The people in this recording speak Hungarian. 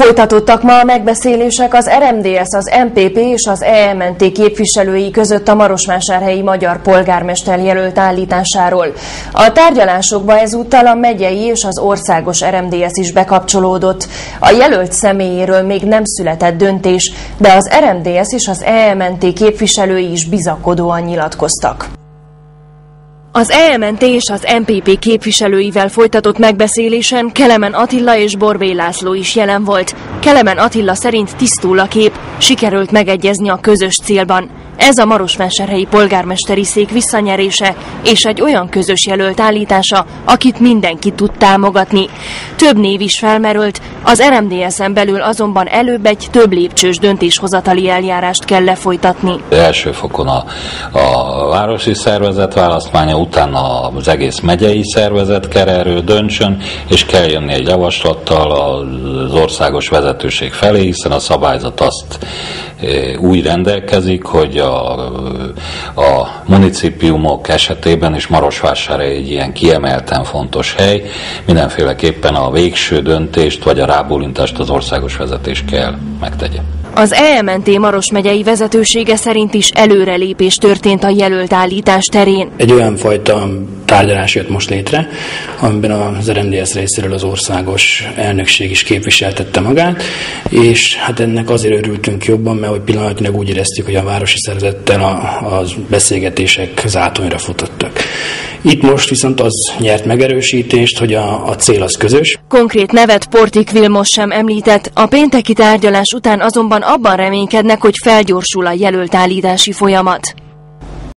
Folytatottak ma a megbeszélések az RMDS, az MPP és az EMNT képviselői között a Marosvásárhelyi magyar polgármester jelölt állításáról. A tárgyalásokba ezúttal a megyei és az országos RMDS is bekapcsolódott. A jelölt személyéről még nem született döntés, de az RMDS és az EMNT képviselői is bizakodóan nyilatkoztak. Az EMNT és az MPP képviselőivel folytatott megbeszélésen Kelemen Attila és Borbély László is jelen volt. Kelemen Attila szerint tisztul a kép, sikerült megegyezni a közös célban. Ez a Marosvásárhelyi polgármesteri szék visszanyerése és egy olyan közös jelölt állítása, akit mindenki tud támogatni. Több név is felmerült, az RMDS-en belül azonban előbb egy több lépcsős döntéshozatali eljárást kell lefolytatni. Első fokon a, a városi szervezet választmánya, utána az egész megyei szervezet kell erről döntsön, és kell jönni egy javaslattal az országos vezetőség felé, hiszen a szabályzat azt úgy rendelkezik, hogy a a, municipiumok esetében, és Marosvásárhely egy ilyen kiemelten fontos hely, mindenféleképpen a végső döntést vagy a rábólintást az országos vezetés kell megtegye. Az EMNT Maros megyei vezetősége szerint is előrelépés történt a jelölt állítás terén. Egy olyan fajta tárgyalás jött most létre, amiben az RMDS részéről az országos elnökség is képviseltette magát, és hát ennek azért örültünk jobban, mert hogy pillanatnyilag úgy éreztük, hogy a városi szervezettel a, a beszélgetések zátonyra futottak. Itt most viszont az nyert megerősítést, hogy a, a cél az közös. Konkrét nevet Portik Vilmos sem említett, a pénteki tárgyalás után azonban abban reménykednek, hogy felgyorsul a jelölt állítási folyamat.